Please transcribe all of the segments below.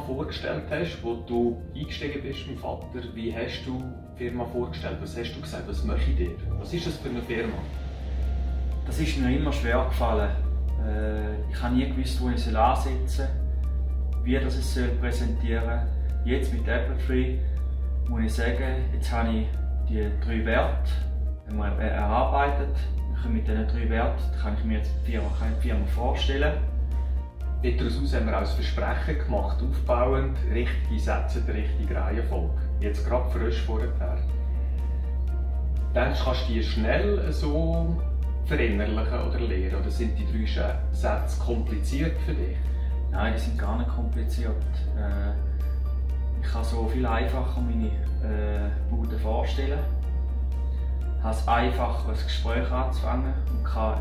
vorgestellt hast, wo du eingestiegen bist mit Vater, wie hast du die Firma vorgestellt? Was hast du gesagt, was möchte ich dir? Was ist das für eine Firma? Das ist mir immer schwer gefallen. Äh, ich habe nie gewusst, wo ich ansetzen soll, wie das es präsentieren soll. Jetzt mit Apple Free muss ich sagen, jetzt habe ich die drei Werte erarbeitet. Mit diesen drei Werten kann ich mir jetzt Firma, die Firma vorstellen. Daraus haben wir auch ein Versprechen gemacht, aufbauend, richtige Sätze, die richtige Reihenfolge. Jetzt gerade frisch vorher. Du, kannst du die schnell so verinnerlichen oder lernen? Oder sind die drei Sätze kompliziert für dich? Nein, die sind gar nicht kompliziert. Äh, ich kann so viel einfacher meine äh, Bude vorstellen. Habe es einfacher, ein Gespräch anzufangen und kann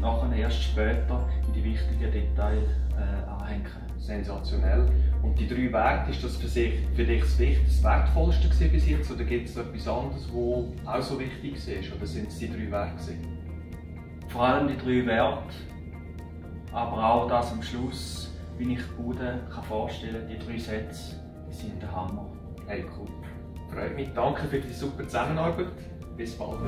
nachher erst später in die wichtigen Details äh, anhängen. Sensationell. Und die drei Werte, ist das für, sich, für dich das, das Wertvollste bis jetzt? Oder gibt es etwas anderes, das auch so wichtig ist? Oder sind es die drei Werte? Vor allem die drei Werte, aber auch das am Schluss, wie ich die Bude kann vorstellen kann, die drei Sätze, die sind der Hammer. Hey, cool. Freut mich. Danke für die super Zusammenarbeit. Bis bald.